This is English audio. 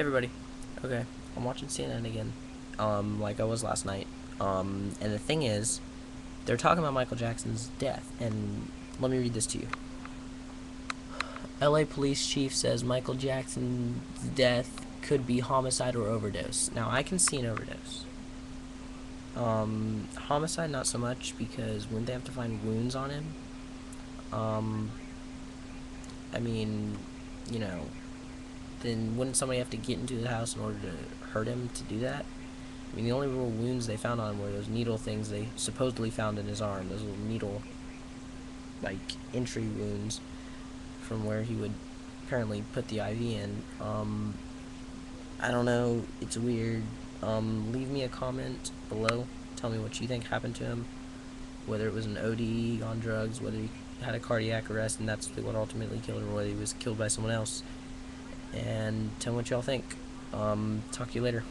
Everybody. Okay, I'm watching CNN again, um, like I was last night. Um, and the thing is, they're talking about Michael Jackson's death, and let me read this to you. LA police chief says Michael Jackson's death could be homicide or overdose. Now, I can see an overdose. Um, homicide, not so much, because wouldn't they have to find wounds on him? Um, I mean, you know, then wouldn't somebody have to get into the house in order to hurt him to do that? I mean, the only real wounds they found on him were those needle things they supposedly found in his arm, those little needle, like, entry wounds from where he would apparently put the IV in. Um, I don't know, it's weird. Um, leave me a comment below. Tell me what you think happened to him. Whether it was an OD on drugs, whether he had a cardiac arrest and that's what ultimately killed him, or whether he was killed by someone else. And tell me what y'all think. Um, talk to you later.